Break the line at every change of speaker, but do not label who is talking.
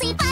see.